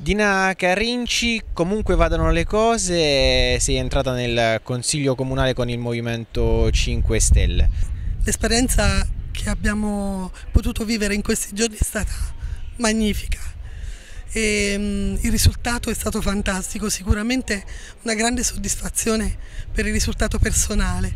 Dina Carinci, comunque vadano le cose, sei entrata nel consiglio comunale con il Movimento 5 Stelle. L'esperienza che abbiamo potuto vivere in questi giorni è stata magnifica. E, um, il risultato è stato fantastico, sicuramente una grande soddisfazione per il risultato personale,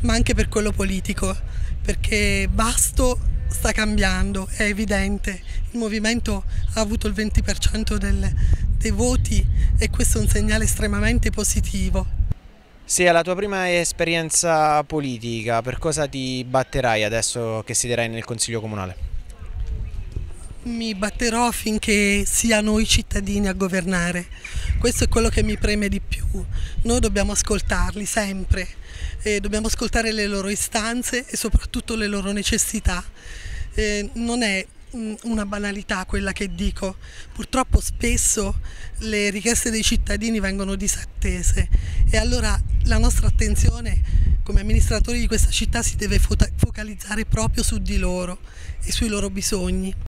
ma anche per quello politico, perché Basto sta cambiando, è evidente. Il movimento ha avuto il 20% del, dei voti e questo è un segnale estremamente positivo. Se alla tua prima esperienza politica, per cosa ti batterai adesso che siederai nel Consiglio Comunale? Mi batterò affinché sia noi cittadini a governare. Questo è quello che mi preme di più. Noi dobbiamo ascoltarli sempre, e dobbiamo ascoltare le loro istanze e soprattutto le loro necessità. Eh, non è una banalità quella che dico, purtroppo spesso le richieste dei cittadini vengono disattese e allora la nostra attenzione come amministratori di questa città si deve focalizzare proprio su di loro e sui loro bisogni.